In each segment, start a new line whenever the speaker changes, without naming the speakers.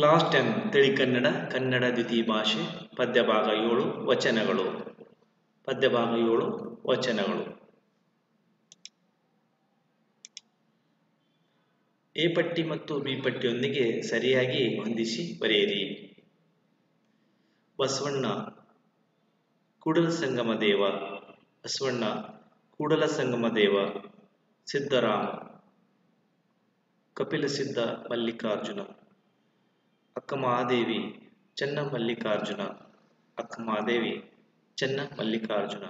Class ten, ತಿಳಿ ಕನ್ನಡ ಕನ್ನಡ ದ್ವಿತೀಯ ಭಾಷೆ ಪದ್ಯ ಭಾಗ ಏಳು, ವಚನಗಳು. ಪದ್ಯ ಭಾಗ ಏಳು, ವಚನಗಳು. ಎ ಪಟ್ಟಿ ಮತ್ತು ಬಿ ಪಟ್ಟಿಯೊಂದಿಗೆ ಸರಿಯಾಗಿ ಹೊಂದಿಸಿ ಬರೆಯಿರಿ. ಬಸವಣ್ಣ, ಕೂಡಲ ಸಂಗಮ ದೇವ. ಬಸವಣ್ಣ, ಕೂಡಲ ಸಂಗಮ ದೇವ. ಸಿದ್ದರಾಮ, ಕಪಿಲ ಸಿದ್ಧ ಮಲ್ಲಿಕಾರ್ಜುನ. ಅಕ್ಕ ಮಹಾದೇವಿ ಚೆನ್ನ ಮಲ್ಲಿಕಾರ್ಜುನ ಅಕ್ಕ ಮಹಾದೇವಿ ಚೆನ್ನ ಮಲ್ಲಿಕಾರ್ಜುನ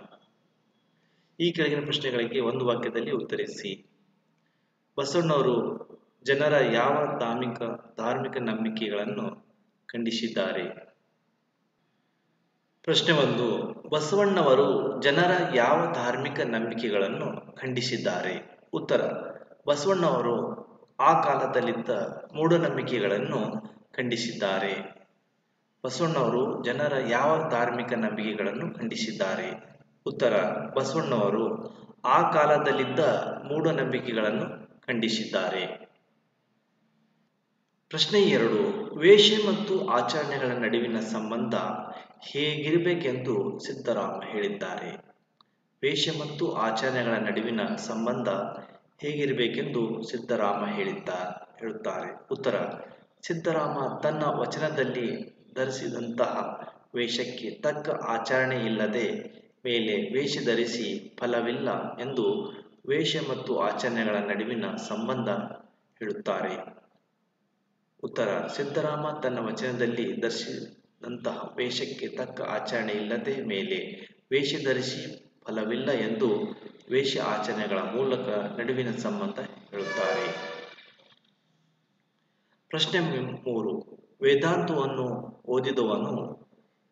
ಈ ಕೆಳಗಿನ ಪ್ರಶ್ನೆಗಳಿಗೆ ಒಂದು ವಾಕ್ಯದಲ್ಲಿ ಉತ್ತರಿಸಿ. ಬಸವಣ್ಣವರು ಜನರ ಯಾವ ಧಾರ್ಮಿಕ ಧಾರ್ಮಿಕ ನಂಬಿಕೆಗಳನ್ನು ಖಂಡಿಸಿದ್ದಾರೆ? ಪ್ರಶ್ನೆ ಒಂದು, ಬಸವಣ್ಣವರು ಜನರ ಯಾವ ಧಾರ್ಮಿಕ ನಂಬಿಕೆಗಳನ್ನು ಖಂಡಿಸಿದ್ದಾರೆ? ಉತ್ತರ, ಬಸವಣ್ಣವರು ಆ ಕಾಲದಲ್ಲಿದ್ದ ಮೂಢನಂಬಿಕೆಗಳನ್ನು ಖಂಡಿಸಿದ್ದಾರೆ. ಬಸವಣ್ಣವರು ಜನರ ಯಾವ ಧಾರ್ಮಿಕ ನಂಬಿಕೆಗಳನ್ನು ಖಂಡಿಸಿದ್ದಾರೆ? ಉತ್ತರ, ಬಸವಣ್ಣವರು ಆ ಕಾಲದಲ್ಲಿದ್ದ ಮೂಢನಂಬಿಕೆಗಳನ್ನು ಖಂಡಿಸಿದ್ದಾರೆ. ಪ್ರಶ್ನೆ ಎರಡು, ವೇಷ ಮತ್ತು ಆಚರಣೆಗಳ ನಡುವಿನ ಸಂಬಂಧ ಹೇಗಿರಬೇಕೆಂದು ಸಿದ್ದರಾಮ ಹೇಳಿದ್ದಾರೆ. ವೇಷ ಮತ್ತು ಆಚರಣೆಗಳ ನಡುವಿನ ಸಂಬಂಧ ಹೇಗಿರಬೇಕೆಂದು ಸಿದ್ದರಾಮ ಹೇಳಿದ್ದ, ಹೇಳುತ್ತಾರೆ. ಉತ್ತರ ಸಿದ್ದರಾಮ ತನ್ನ ವಚನದಲ್ಲಿ ಧರಿಸಿದಂತಹ ವೇಷಕ್ಕೆ ತಕ್ಕ ಆಚರಣೆ ಇಲ್ಲದೆ ಮೇಲೆ ವೇಷ ಧರಿಸಿ ಫಲವಿಲ್ಲ ಎಂದು ವೇಷ ಮತ್ತು ಆಚರಣೆಗಳ ನಡುವಿನ ಸಂಬಂಧ ಹೇಳುತ್ತಾರೆ. ಉತ್ತರ, ಸಿದ್ದರಾಮ ತನ್ನ ವಚನದಲ್ಲಿ ಧರಿಸಿದಂತಹ ವೇಷಕ್ಕೆ ತಕ್ಕ ಆಚರಣೆ ಇಲ್ಲದೆ ಮೇಲೆ ವೇಷ ಧರಿಸಿ ಫಲವಿಲ್ಲ ಎಂದು ವೇಷ ಆಚರಣೆಗಳ ಮೂಲಕ ನಡುವಿನ ಸಂಬಂಧ ಹೇಳುತ್ತಾರೆ. ಪ್ರಶ್ನೆ ಮೂರು, ವೇದಾಂತವನ್ನು ಓದಿದವನು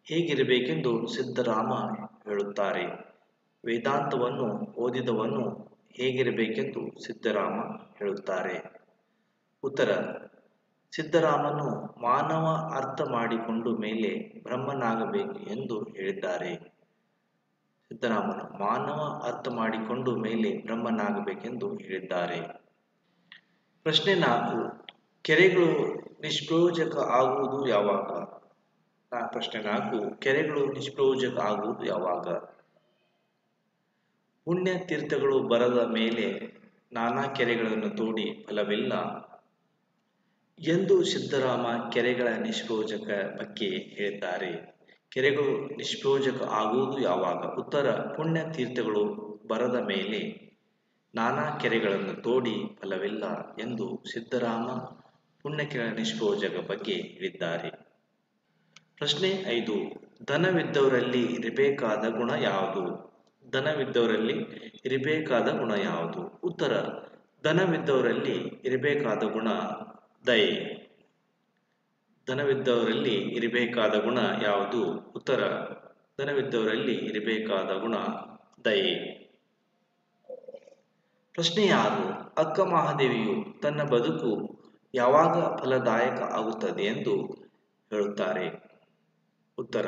ಹೇಗಿರಬೇಕೆಂದು ಸಿದ್ದರಾಮ ಹೇಳುತ್ತಾರೆ. ವೇದಾಂತವನ್ನು ಓದಿದವನು ಹೇಗಿರಬೇಕೆಂದು ಸಿದ್ದರಾಮ ಹೇಳುತ್ತಾರೆ. ಉತ್ತರ, ಸಿದ್ದರಾಮನು ಮಾನವ ಅರ್ಥ ಮಾಡಿಕೊಂಡು ಮೇಲೆ ಬ್ರಹ್ಮನಾಗಬೇಕು ಎಂದು ಹೇಳಿದ್ದಾರೆ. ಸಿದ್ದರಾಮನು ಮಾನವ ಅರ್ಥ ಮಾಡಿಕೊಂಡು ಮೇಲೆ ಬ್ರಹ್ಮನಾಗಬೇಕೆಂದು ಹೇಳಿದ್ದಾರೆ. ಪ್ರಶ್ನೆ ನಾಲ್ಕು ಕೆರೆಗಳು ನಿಷ್ಪ್ರಯೋಜಕ ಆಗುವುದು ಯಾವಾಗ? ಪ್ರಶ್ನೆ ನಾಲ್ಕು. ಕೆರೆಗಳು ನಿಷ್ಪ್ರಯೋಜಕ ಆಗುವುದು ಯಾವಾಗ? ಪುಣ್ಯ ತೀರ್ಥಗಳು ಬರದ ಮೇಲೆ ನಾನಾ ಕೆರೆಗಳನ್ನು ತೋಡಿ ಫಲವಿಲ್ಲ. ಎಂದು ಸಿದ್ದರಾಮ ಕೆರೆಗಳ ನಿಷ್ಪ್ರಯೋಜಕ ಬಗ್ಗೆ ಹೇಳಿದ್ದಾರೆ ಕೆರೆಗಳು ನಿಷ್ಪ್ರಯೋಜಕ ಆಗುವುದು ಯಾವಾಗ? ಉತ್ತರ ಪುಣ್ಯ ತೀರ್ಥಗಳು ಬರದ ಮೇಲೆ ನಾನಾ ಕೆರೆಗಳನ್ನು ತೋಡಿ ಫಲವಿಲ್ಲ ಎಂದು ಸಿದ್ದರಾಮ ಪುಣ್ಯಕೆರೆ ನಿಷ್ಪ್ರಯೋಜಕ ಬಗ್ಗೆ ಹೇಳಿದ್ದಾರೆ. ಪ್ರಶ್ನೆ ಐದು, ಧನವಿದ್ದವರಲ್ಲಿ ಇರಬೇಕಾದ ಗುಣ ಯಾವುದು? ಧನವಿದ್ದವರಲ್ಲಿ ಇರಬೇಕಾದ ಗುಣ ಯಾವುದು? ಉತ್ತರ, ಧನವಿದ್ದವರಲ್ಲಿ ಇರಬೇಕಾದ ಗುಣ ದಯೆ. ಧನವಿದ್ದವರಲ್ಲಿ ಇರಬೇಕಾದ ಗುಣ ಯಾವುದು? ಉತ್ತರ, ಧನವಿದ್ದವರಲ್ಲಿ ಇರಬೇಕಾದ ಗುಣ ದಯೆ. ಪ್ರಶ್ನೆ ಯಾರು ಅಕ್ಕ ಮಹಾದೇವಿಯು ತನ್ನ ಬದುಕು ಯಾವಾಗ ಫಲದಾಯಕ ಆಗುತ್ತದೆ ಎಂದು ಹೇಳುತ್ತಾರೆ. ಉತ್ತರ,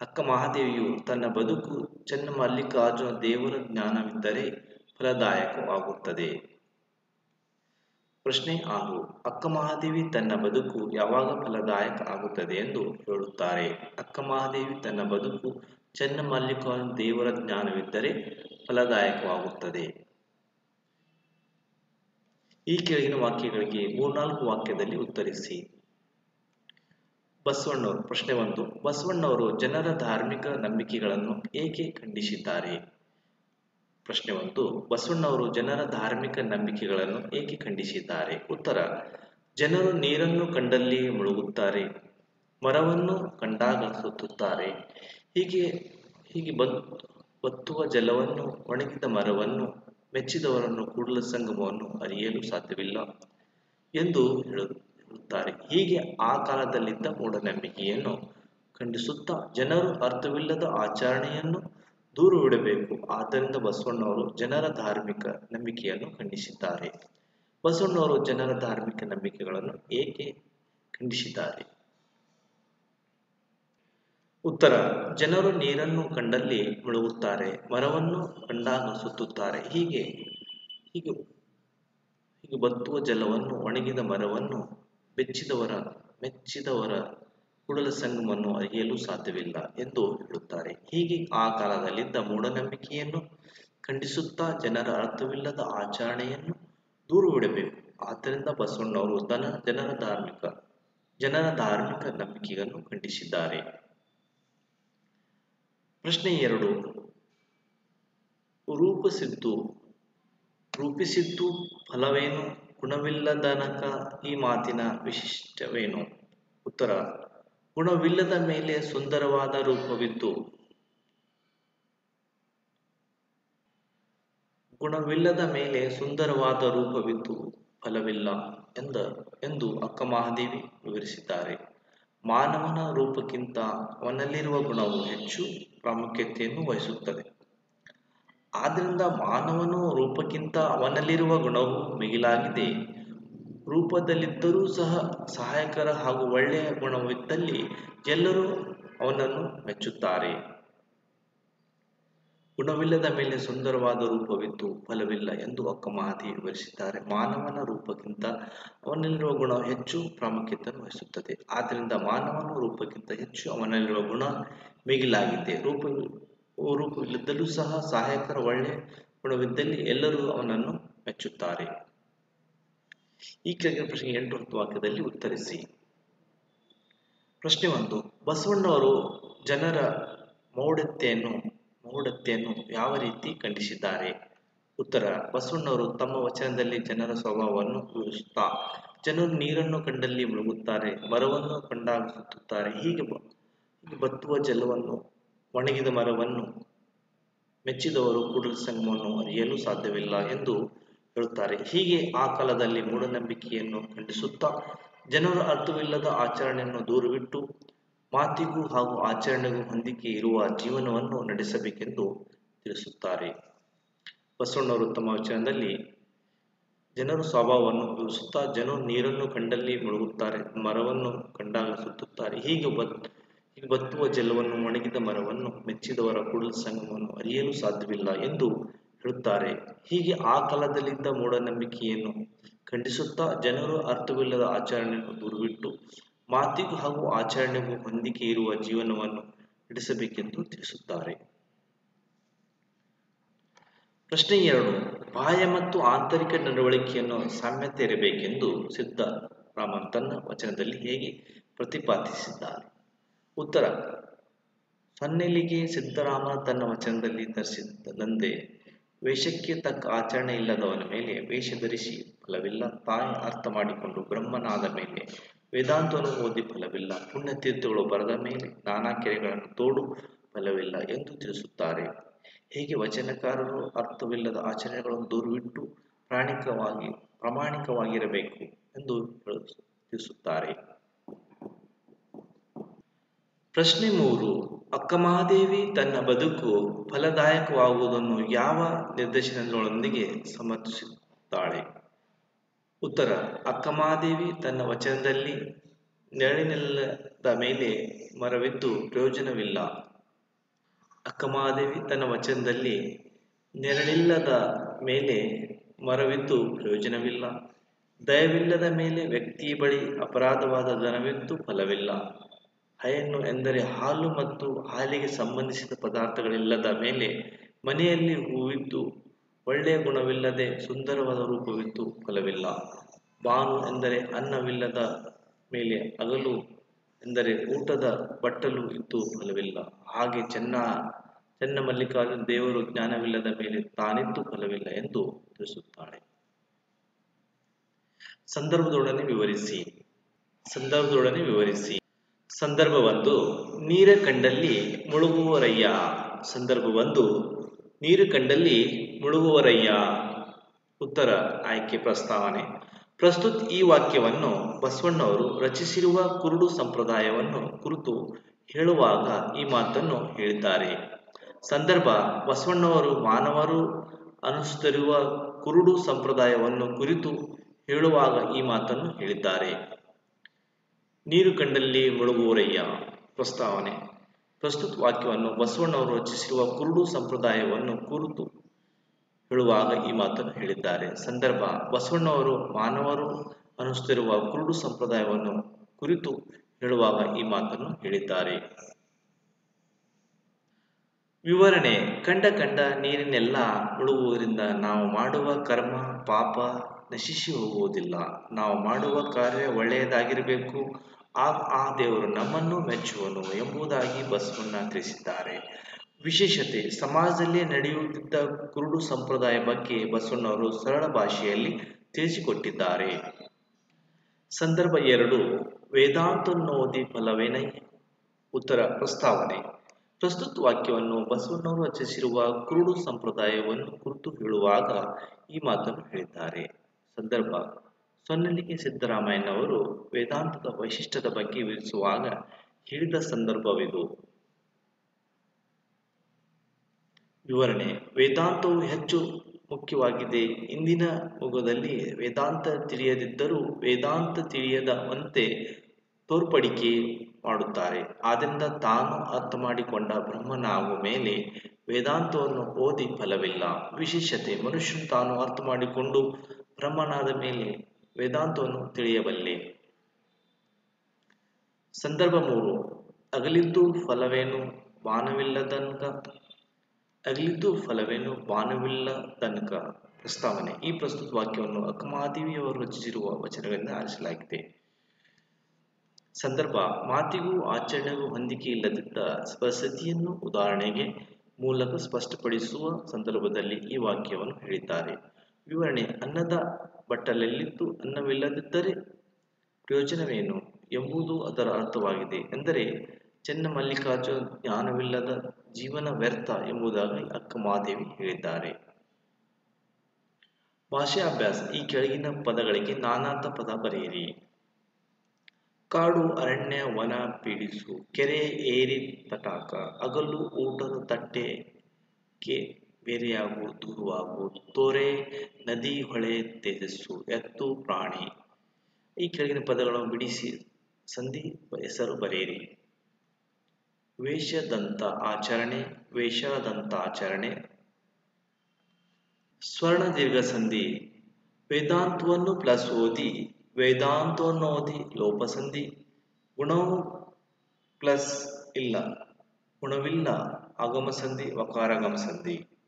ಅಕ್ಕ ಮಹಾದೇವಿಯು ತನ್ನ ಬದುಕು ಚೆನ್ನ ಮಲ್ಲಿಕಾರ್ಜುನ ದೇವರ ಜ್ಞಾನವಿದ್ದರೆ ಫಲದಾಯಕವಾಗುತ್ತದೆ. ಪ್ರಶ್ನೆ ಆರು, ಅಕ್ಕ ಮಹಾದೇವಿ ತನ್ನ ಬದುಕು ಯಾವಾಗ ಫಲದಾಯಕ ಆಗುತ್ತದೆ ಎಂದು ಹೇಳುತ್ತಾರೆ. ಅಕ್ಕ ಮಹಾದೇವಿ ತನ್ನ ಬದುಕು ಚೆನ್ನ ಮಲ್ಲಿಕಾರ್ಜುನ ದೇವರ ಜ್ಞಾನವಿದ್ದರೆ ಫಲದಾಯಕವಾಗುತ್ತದೆ. ಈ ಕೆಳಗಿನ ವಾಕ್ಯಗಳಿಗೆ ಮೂರ್ನಾಲ್ಕು ವಾಕ್ಯದಲ್ಲಿ ಉತ್ತರಿಸಿ. ಬಸವಣ್ಣವರು, ಪ್ರಶ್ನೆ ಒಂದು. ಬಸವಣ್ಣವರು ಜನರ ಧಾರ್ಮಿಕ ನಂಬಿಕೆಗಳನ್ನು ಏಕೆ ಖಂಡಿಸಿದ್ದಾರೆ? ಪ್ರಶ್ನೆ ಒಂದು. ಬಸವಣ್ಣವರು ಜನರ ಧಾರ್ಮಿಕ ನಂಬಿಕೆಗಳನ್ನು ಏಕೆ ಖಂಡಿಸಿದ್ದಾರೆ? ಉತ್ತರ. ಜನರು ನೀರನ್ನು ಕಂಡಲ್ಲಿ ಮುಳುಗುತ್ತಾರೆ, ಮರವನ್ನು ಕಂಡಾಗ ಸುತ್ತುತ್ತಾರೆ. ಹೀಗೆ ಹೀಗೆ ಬತ್ತುವ ಜಲವನ್ನು, ಒಣಗಿದ ಮರವನ್ನು ಮೆಚ್ಚಿದವರನ್ನು ಕೂಡಲ ಸಂಗಮವನ್ನು ಅರಿಯಲು ಸಾಧ್ಯವಿಲ್ಲ ಎಂದು ಹೇಳುತ್ತಾರೆ. ಹೀಗೆ ಆ ಕಾಲದಲ್ಲಿದ್ದ ಮೂಢನಂಬಿಕೆಯನ್ನು ಖಂಡಿಸುತ್ತಾ ಜನರು ಅರ್ಥವಿಲ್ಲದ ಆಚರಣೆಯನ್ನು ದೂರವಿಡಬೇಕು ಆದ್ದರಿಂದ ಬಸವಣ್ಣವರು ಜನರ ಧಾರ್ಮಿಕ ನಂಬಿಕೆಯನ್ನು ಖಂಡಿಸಿದ್ದಾರೆ. ಬಸವಣ್ಣವರು ಜನರ ಧಾರ್ಮಿಕ ನಂಬಿಕೆಗಳನ್ನು ಏಕೆ ಖಂಡಿಸಿದ್ದಾರೆ? ಉತ್ತರ, ಜನರು ನೀರನ್ನು ಕಂಡಲ್ಲಿ ಮುಳುಗುತ್ತಾರೆ, ಮರವನ್ನು ಕಂಡಾಗ ಸುತ್ತುತ್ತಾರೆ. ಹೀಗೆ ಹೀಗೆ ಹೀಗೆ ಬತ್ತುವ ಜಲವನ್ನು, ಒಣಗಿದ ಮರವನ್ನು ಬೆಚ್ಚಿದವರ, ಮೆಚ್ಚಿದವರ ಕುಡಲ ಸಂಗಮವನ್ನು ಅರಿಯಲು ಸಾಧ್ಯವಿಲ್ಲ ಎಂದು ಹೇಳುತ್ತಾರೆ. ಹೀಗೆ ಆ ಕಾಲದಲ್ಲಿದ್ದ ಮೂಢನಂಬಿಕೆಯನ್ನು ಖಂಡಿಸುತ್ತಾ ಜನರ ಅರ್ಥವಿಲ್ಲದ ಆಚರಣೆಯನ್ನು ದೂರವಿಡಬೇಕು ಆದ್ದರಿಂದ ಬಸವಣ್ಣವರು ತನ್ನ ಜನರ ಧಾರ್ಮಿಕ ಜನರ ಧಾರ್ಮಿಕ ನಂಬಿಕೆಯನ್ನು ಖಂಡಿಸಿದ್ದಾರೆ. ಪ್ರಶ್ನೆ ಎರಡು. ರೂಪಿಸಿದ್ದು ರೂಪಿಸಿದ್ದು ಫಲವೇನು? ಗುಣವಿಲ್ಲದನಕ ಈ ಮಾತಿನ ವಿಶಿಷ್ಟವೇನು? ಉತ್ತರ, ಗುಣವಿಲ್ಲದ ಮೇಲೆ ಸುಂದರವಾದ ರೂಪವಿದ್ದು, ಗುಣವಿಲ್ಲದ ಮೇಲೆ ಸುಂದರವಾದ ರೂಪವಿದ್ದು, ಫಲವಿಲ್ಲ ಎಂದ, ಎಂದು ಅಕ್ಕ ಮಹಾದೇವಿ ವಿವರಿಸಿದ್ದಾರೆ. ಮಾನವನ ರೂಪಕ್ಕಿಂತ ಅವನಲ್ಲಿರುವ ಗುಣವು ಹೆಚ್ಚು ಪ್ರಾಮುಖ್ಯತೆಯನ್ನು ವಹಿಸುತ್ತದೆ. ಆದ್ದರಿಂದ ಮಾನವನು ರೂಪಕ್ಕಿಂತ ಅವನಲ್ಲಿರುವ ಗುಣವು ಮಿಗಿಲಾಗಿದೆ. ರೂಪದಲ್ಲಿದ್ದರೂ ಸಹ ಸಹಾಯಕರ ಹಾಗೂ ಒಳ್ಳೆಯ ಗುಣವಿದ್ದಲ್ಲಿ ಎಲ್ಲರೂ ಅವನನ್ನು ಮೆಚ್ಚುತ್ತಾರೆ. ಗುಣವಿಲ್ಲದ ಮೇಲೆ ಸುಂದರವಾದ ರೂಪವಿದ್ದು ಫಲವಿಲ್ಲ ಎಂದು ಅಕ್ಕ ಮಹಾತಿ ವಿವರಿಸಿದ್ದಾರೆ. ಮಾನವನ ರೂಪಕ್ಕಿಂತ ಅವನಲ್ಲಿರುವ ಗುಣ ಹೆಚ್ಚು ಪ್ರಾಮುಖ್ಯತೆ ವಹಿಸುತ್ತದೆ. ಆದ್ದರಿಂದ ಮಾನವನ ರೂಪಕ್ಕಿಂತ ಹೆಚ್ಚು ಅವನಲ್ಲಿರುವ ಗುಣ ಮಿಗಿಲಾಗಿದೆ. ರೂಪ, ರೂಪವಿಲ್ಲದಲ್ಲೂ ಸಹ ಸಹಾಯಕರ ಒಳ್ಳೆ ಗುಣವಿದ್ದಲ್ಲಿ ಎಲ್ಲರೂ ಅವನನ್ನು ಮೆಚ್ಚುತ್ತಾರೆ. ಈ ಕೆಳಗಿನ ಪ್ರಶ್ನೆ ಎಂಟು ಹತ್ತು ವಾಕ್ಯದಲ್ಲಿ ಉತ್ತರಿಸಿ. ಪ್ರಶ್ನೆ ಒಂದು, ಬಸವಣ್ಣವರು ಜನರ ಮೌಢ್ಯತೆಯನ್ನು ಮೌಢ್ಯತೆಯನ್ನು ಯಾವ ರೀತಿ ಖಂಡಿಸಿದ್ದಾರೆ? ಉತ್ತರ, ಬಸವಣ್ಣವರು ತಮ್ಮ ವಚನದಲ್ಲಿ ಜನರ ಸ್ವಭಾವವನ್ನು ವಿವರಿಸುತ್ತಾ ಜನರು ನೀರನ್ನು ಕಂಡಲ್ಲಿ ಮುಳುಗುತ್ತಾರೆ, ಮರವನ್ನು ಕಂಡಾಗ ಸುತ್ತುತ್ತಾರೆ ಹೀಗೆ ಬತ್ತುವ ಜಲವನ್ನು, ಒಣಗಿದ ಮರವನ್ನು ಮೆಚ್ಚಿದವರು ಕೂಡಲ ಸಂಗಮವನ್ನು ಅರಿಯಲು ಸಾಧ್ಯವಿಲ್ಲ ಎಂದು ಹೇಳುತ್ತಾರೆ. ಹೀಗೆ ಆ ಕಾಲದಲ್ಲಿ ಮೂಢನಂಬಿಕೆಯನ್ನು ಖಂಡಿಸುತ್ತಾ ಜನರ ಅರ್ಥವಿಲ್ಲದ ಆಚರಣೆಯನ್ನು ದೂರವಿಟ್ಟು ಮಾತಿಗೂ ಹಾಗೂ ಆಚರಣೆಗೂ ಹೊಂದಿಕೆ ಇರುವ ಜೀವನವನ್ನು ನಡೆಸಬೇಕೆಂದು ತಿಳಿಸುತ್ತಾರೆ. ಬಸವಣ್ಣವರು ತಮ್ಮ ವಿಚಾರದಲ್ಲಿ ಜನರು ಸ್ವಭಾವವನ್ನು ವಿವರಿಸುತ್ತಾ ಜನರು ನೀರನ್ನು ಕಂಡಲ್ಲಿ ಮುಳುಗುತ್ತಾರೆ, ಮರವನ್ನು ಕಂಡಾಗ ಸುತ್ತುತ್ತಾರೆ. ಹೀಗೆ ಬತ್ ಹೀಗೆ ಬತ್ತುವ ಜಲವನ್ನು ಒಣಗಿದ ಮರವನ್ನು ಮೆಚ್ಚಿದವರ ಕೂಡಲ ಸಂಗಮವನ್ನು ಅರಿಯಲು ಸಾಧ್ಯವಿಲ್ಲ ಎಂದು ಹೇಳುತ್ತಾರೆ. ಹೀಗೆ ಆ ಕಾಲದಲ್ಲಿದ್ದ ಮೂಢನಂಬಿಕೆಯನ್ನು ಖಂಡಿಸುತ್ತಾ ಜನರು ಅರ್ಥವಿಲ್ಲದ ಆಚರಣೆಯನ್ನು ದೂರವಿಟ್ಟು ಮಾತಿಗೂ ಹಾಗೂ ಆಚರಣೆಗೂ ಹೊಂದಿಕೆ ಇರುವ ಜೀವನವನ್ನು ನಡೆಸಬೇಕೆಂದು ತಿಳಿಸುತ್ತಾರೆ. ಪ್ರಶ್ನೆ ಎರಡು, ಬಾಹ್ಯ ಮತ್ತು ಆಂತರಿಕ ನಡವಳಿಕೆಯನ್ನು ಸಾಮ್ಯತೆ ಇರಬೇಕೆಂದು ಸಿದ್ದರಾಮನ್ ತನ್ನ ವಚನದಲ್ಲಿ ಹೇಗೆ ಪ್ರತಿಪಾದಿಸಿದ್ದಾರೆ? ಉತ್ತರ, ಸನ್ನೆಲಿಗೆ ಸಿದ್ದರಾಮ ತನ್ನ ವಚನದಲ್ಲಿ ನಂದೆ ವೇಷಕ್ಕೆ ತಕ್ಕ ಆಚರಣೆ ಇಲ್ಲದವನ ಮೇಲೆ ವೇಷ ಧರಿಸಿ ಫಲವಿಲ್ಲ ತಾಯಿ ಅರ್ಥ ಮಾಡಿಕೊಂಡು ಬ್ರಹ್ಮನಾದ ಮೇಲೆ ವೇದಾಂತವನ್ನು ಫಲವಿಲ್ಲ. ಪುಣ್ಯತೀರ್ಥಗಳು ಬರದ ಮೇಲೆ ನಾನಾ ಕೆರೆಗಳನ್ನು ತೋಡು ಫಲವಿಲ್ಲ ಎಂದು ತಿಳಿಸುತ್ತಾರೆ. ಹೀಗೆ ವಚನಕಾರರು ಅರ್ಥವಿಲ್ಲದ ಆಚರಣೆಗಳನ್ನು ದೂರವಿಟ್ಟು ಪ್ರಾಣಿಕವಾಗಿ, ಪ್ರಾಮಾಣಿಕವಾಗಿರಬೇಕು ಎಂದು ತಿಳಿಸುತ್ತಾರೆ. ಪ್ರಶ್ನೆ ಮೂರು. ಅಕ್ಕಮಹಾದೇವಿ ತನ್ನ ಬದುಕು ಫಲದಾಯಕವಾಗುವುದನ್ನು ಯಾವ ನಿರ್ದೇಶನಗಳೊಂದಿಗೆ ಸಮರ್ಥಿಸುತ್ತಾಳೆ? ಉತ್ತರ ಅಕ್ಕಮಾದೇವಿ ತನ್ನ ವಚನದಲ್ಲಿ ನೆರಳಿನೆಲ್ಲದ ಮೇಲೆ ಮರವಿದ್ದು ಪ್ರಯೋಜನವಿಲ್ಲ. ಅಕ್ಕಮಾದೇವಿ ತನ್ನ ವಚನದಲ್ಲಿ ನೆರಳಿಲ್ಲದ ಮೇಲೆ ಮರವಿದ್ದು ಪ್ರಯೋಜನವಿಲ್ಲ. ದಯವಿಲ್ಲದ ಮೇಲೆ ವ್ಯಕ್ತಿ ಬಳಿ ಅಪರಾಧವಾದ ದನವಿದ್ದು ಫಲವಿಲ್ಲ. ಹಯನ್ನು ಎಂದರೆ ಹಾಲು ಮತ್ತು ಹಾಲಿಗೆ ಸಂಬಂಧಿಸಿದ ಪದಾರ್ಥಗಳಿಲ್ಲದ ಮೇಲೆ ಮನೆಯಲ್ಲಿ ಹೂವಿದ್ದು ಒಳ್ಳೆಯ ಗುಣವಿಲ್ಲದೆ ಸುಂದರವಾದ ರೂಪವಿತ್ತು ಫಲವಿಲ್ಲ. ಬಾನು ಎಂದರೆ ಅನ್ನವಿಲ್ಲದ ಮೇಲೆ ಅಗಲು ಎಂದರೆ ಊಟದ ಬಟ್ಟಲು ಇತ್ತು ಫಲವಿಲ್ಲ. ಹಾಗೆ ಚೆನ್ನ ಚೆನ್ನ ಮಲ್ಲಿಕಾರ್ಜುನ ದೇವರು ಜ್ಞಾನವಿಲ್ಲದ ಮೇಲೆ ತಾನಿದ್ದು ಫಲವಿಲ್ಲ ಎಂದು ತಿಳಿಸುತ್ತಾಳೆ ಸಂದರ್ಭದೊಡನೆ ವಿವರಿಸಿ ಸಂದರ್ಭದೊಡನೆ ವಿವರಿಸಿ. ಸಂದರ್ಭವೊಂದು ನೀರ ಕಂಡಲ್ಲಿ ಮುಳುಗುವರಯ್ಯ. ಸಂದರ್ಭ ಒಂದು ನೀರು ಕಂಡಲ್ಲಿ ಮುಳುಗುವರಯ್ಯ? ಉತ್ತರ, ಆಯ್ಕೆ ಪ್ರಸ್ತಾವನೆ. ಪ್ರಸ್ತುತ ಈ ವಾಕ್ಯವನ್ನು ಬಸವಣ್ಣವರು ರಚಿಸಿರುವ ಕುರುಡು ಸಂಪ್ರದಾಯವನ್ನು ಕುರಿತು ಹೇಳುವಾಗ ಈ ಮಾತನ್ನು ಹೇಳಿದ್ದಾರೆ. ಸಂದರ್ಭ, ಬಸವಣ್ಣವರು ಮಾನವರು ಅನುಸರಿಸುತ್ತಿರುವ ಕುರುಡು ಸಂಪ್ರದಾಯವನ್ನು ಕುರಿತು ಹೇಳುವಾಗ ಈ ಮಾತನ್ನು ಹೇಳಿದ್ದಾರೆ. ನೀರು ಕಂಡಲ್ಲಿ ಮುಳುಗುವರಯ್ಯ, ಪ್ರಸ್ತಾವನೆ. ಪ್ರಸ್ತುತ ವಾಕ್ಯವನ್ನು ಬಸವಣ್ಣವರು ರಚಿಸಿರುವ ಕುರುಡು ಸಂಪ್ರದಾಯವನ್ನು ಕುರಿತು ಹೇಳುವಾಗ ಈ ಮಾತನ್ನು ಹೇಳಿದ್ದಾರೆ. ಸಂದರ್ಭ, ಬಸವಣ್ಣವರು ಮಾನವರು ಅನುಸ್ತಿರುವ ಕುರುಡು ಸಂಪ್ರದಾಯವನ್ನು ಕುರಿತು ಹೇಳುವಾಗ ಈ ಮಾತನ್ನು ಹೇಳಿದ್ದಾರೆ. ವಿವರಣೆ, ಕಂಡ ಕಂಡ ನೀರಿನೆಲ್ಲ ಉಳುವುದರಿಂದ ನಾವು ಮಾಡುವ ಕರ್ಮ, ಪಾಪ ನಶಿಸಿ ಹೋಗುವುದಿಲ್ಲ. ನಾವು ಮಾಡುವ ಕಾರ್ಯ ಒಳ್ಳೆಯದಾಗಿರಬೇಕು ಆಗ ಆ ದೇವರು ನಮ್ಮನ್ನು ಮೆಚ್ಚುವನು ಎಂಬುದಾಗಿ ಬಸವಣ್ಣ ತಿಳಿಸಿದ್ದಾರೆ. ವಿಶೇಷತೆ, ಸಮಾಜದಲ್ಲಿ ನಡೆಯುತ್ತಿದ್ದ ಕುರುಡು ಸಂಪ್ರದಾಯ ಬಗ್ಗೆ ಬಸವಣ್ಣವರು ಸರಳ ಭಾಷೆಯಲ್ಲಿ ತಿಳಿಸಿಕೊಟ್ಟಿದ್ದಾರೆ. ಸಂದರ್ಭ ಎರಡು, ವೇದಾಂತನ್ನೋದಿ ಫಲವೇನೈ? ಉತ್ತರ, ಪ್ರಸ್ತಾವನೆ. ಪ್ರಸ್ತುತ ವಾಕ್ಯವನ್ನು ಬಸವಣ್ಣವರು ರಚಿಸಿರುವ ಕುರುಡು ಸಂಪ್ರದಾಯವನ್ನು ಕುರಿತು ಹೇಳುವಾಗ ಈ ಮಾತನ್ನು ಹೇಳಿದ್ದಾರೆ. ಸಂದರ್ಭ ಸೊನ್ನಲಿಗೆ ಸಿದ್ದರಾಮಯ್ಯನವರು ವೇದಾಂತದ ವೈಶಿಷ್ಟ್ಯದ ಬಗ್ಗೆ ವಿವರಿಸುವಾಗ ಹೇಳಿದ ಸಂದರ್ಭವಿದು. ವಿವರಣೆ, ವೇದಾಂತವು ಹೆಚ್ಚು ಮುಖ್ಯವಾಗಿದೆ. ಇಂದಿನ ಯುಗದಲ್ಲಿ ವೇದಾಂತ ತಿಳಿಯದಿದ್ದರೂ ವೇದಾಂತ ತಿಳಿಯದವಂತೆ ತೋರ್ಪಡಿಕೆ ಮಾಡುತ್ತಾರೆ. ಆದ್ದರಿಂದ ತಾನು ಅರ್ಥ ಮಾಡಿಕೊಂಡ ಬ್ರಹ್ಮನಾಗುವ ಮೇಲೆ ವೇದಾಂತವನ್ನು ಓದಿ ಫಲವಿಲ್ಲ. ವಿಶೇಷತೆ, ಮನುಷ್ಯನು ತಾನು ಅರ್ಥ ಮಾಡಿಕೊಂಡು ಬ್ರಹ್ಮನಾದ ಮೇಲೆ ವೇದಾಂತವನ್ನು ತಿಳಿಯಬಲ್ಲೆ. ಸಂದರ್ಭ ಮೂರು. ಅಗಲಿದ್ದು ಫಲವೇನು ಬಾನವಿಲ್ಲದನ್ಕ ಅಗಲಿದ್ದು ಫಲವೇನು ಬಾನವಿಲ್ಲದನ್ಕ ಪ್ರಸ್ತಾವನೆ. ಈ ಪ್ರಸ್ತುತ ವಾಕ್ಯವನ್ನು ಅಕ್ಕಮಾದೇವಿಯವರು ರಚಿಸಿರುವ ವಚನಗಳಿಂದ ಆರಿಸಲಾಗಿದೆ. ಸಂದರ್ಭ. ಮಾತಿಗೂ ಆಚರಣೆಗೂ ಹೊಂದಿಕೆ ಇಲ್ಲದಿದ್ದ ಪರಿಸ್ಥಿತಿಯನ್ನು ಉದಾಹರಣೆಗೆ ಮೂಲಕ ಸ್ಪಷ್ಟಪಡಿಸುವ ಸಂದರ್ಭದಲ್ಲಿ ಈ ವಾಕ್ಯವನ್ನು ಹೇಳಿದ್ದಾರೆ. ವಿವರಣೆ ಅನ್ನದ ಬಟ್ಟಲೆಲ್ಲಿದ್ದು ಅನ್ನವಿಲ್ಲದಿದ್ದರೆ ಪ್ರಯೋಜನವೇನು ಎಂಬುದು ಅದರ ಅರ್ಥವಾಗಿದೆ. ಎಂದರೆ ಚೆನ್ನ ಮಲ್ಲಿಕಾರ್ಜುನ ಜ್ಞಾನವಿಲ್ಲದ ಜೀವನ ವ್ಯರ್ಥ ಎಂಬುದಾಗಿ ಅಕ್ಕ ಮಾದೇವಿ ಹೇಳಿದ್ದಾರೆ. ಭಾಷೆ ಅಭ್ಯಾಸ, ಈ ಕೆಳಗಿನ ಪದಗಳಿಗೆ ನಾನಾರ್ಥ ಪದ ಬರೆಯಿರಿ. ಕಾಡು, ಅರಣ್ಯ, ವನ, ಪೀಡಿಸು, ಕೆರೆ, ಏರಿ ತಟಾಕ ಹಗಲು, ಊಟದ ತಟ್ಟೆ, ಕೆ ಬೇರೆಯಾಗು, ದೂರವಾಗು, ತೋರೆ ನದಿ ಹೊಳೆ ತೇಜಸ್ಸು, ಎತ್ತು ಪ್ರಾಣಿ. ಈ ಕೆಳಗಿನ ಪದಗಳನ್ನು ಬಿಡಿಸಿ ಸಂಧಿ ಹೆಸರು ಬರೆಯಿರಿ. ವೇಷದಂತ ಆಚರಣೆ ವೇಷದಂತ ಆಚರಣೆ. ಸ್ವರ್ಣ ದೀರ್ಘ ಸಂಧಿ, ವೇದಾಂತವನ್ನು ಪ್ಲಸ್ ಓದಿ, ವೇದಾಂತವನ್ನು ಓದಿ ಲೋಪಸಂಧಿ ಗುಣವು ಪ್ಲಸ್ ಇಲ್ಲ, ಗುಣವಿಲ್ಲ, ಆಗಮ ಸಂಧಿ, ವಕಾರಗಮ ಸಂಧಿ.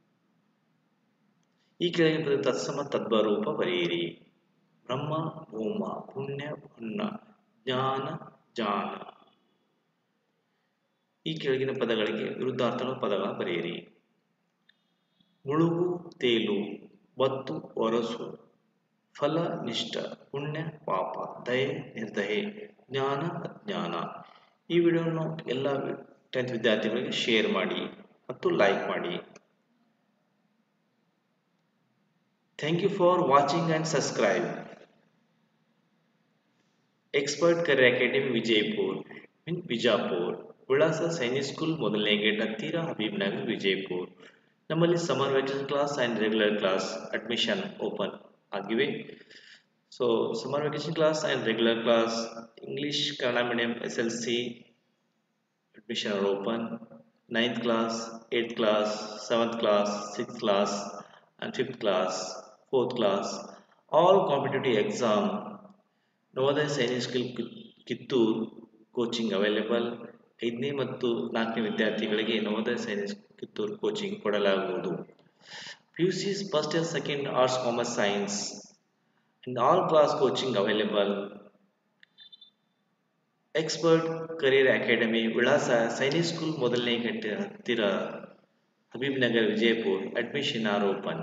ಈ ಕೆಳಗಿನ ತತ್ಸಮ ತದ್ವರೂಪ ಬರೆಯಿರಿ. ಬ್ರಹ್ಮ, ಭೂಮ, ಪುಣ್ಯ ಪುಣ್ಯ ಜ್ಞಾನ, ಜಾನ. ಈ ಕೆಳಗಿನ ಪದಗಳಿಗೆ ವಿರುದ್ಧಾರ್ಥಕ ಪದಗಳ ಬರೆಯಿರಿ. ಮುಳುಗು, ತೇಲು, ಬತ್ತು ಒರಸು ಫಲ, ನಿಷ್ಠ, ಪುಣ್ಯ, ಪಾಪ, ದಯೆ, ನಿರ್ದಯೆ, ಜ್ಞಾನ, ಅಜ್ಞಾನ. ಈ ವಿಡಿಯೋವನ್ನು ಎಲ್ಲ ಟೆಂತ್ ವಿದ್ಯಾರ್ಥಿಗಳಿಗೆ ಶೇರ್ ಮಾಡಿ ಮತ್ತು ಲೈಕ್ ಮಾಡಿ. Thank you for watching and subscribe expert career academy Vijayapur in Vijapur ವಿಳಾಸ ಸೈನಿಕ್ ಸ್ಕೂಲ್ ಮೊದಲನೇ ಗೇಟ್ ಹತ್ತಿರ ಹಬೀಬ್ ನಗರ್ ವಿಜಯಪುರ್ ನಮ್ಮಲ್ಲಿ summer vacation class and regular class admission open ಆಗಿವೆ. So summer vacation class and regular class English Kannada medium S L C admission are open. 9th class 8th class 7th class 6th class, and 5th class. 4th class, all competitive exam Navodaya Sainik school Kittur coaching available ಐದನೇ ಮತ್ತು ನಾಲ್ಕನೇ ವಿದ್ಯಾರ್ಥಿಗಳಿಗೆ Navodaya Sainik Kittur coaching ಕೊಡಲಾಗುವುದು. P U C first year second arts commerce science in all class coaching available expert career academy ವಿಳಾಸ Sainik school ಮೊದಲನೇ ಗಂಟೆ ಹತ್ತಿರ Habib Nagar Vijayapur admission are open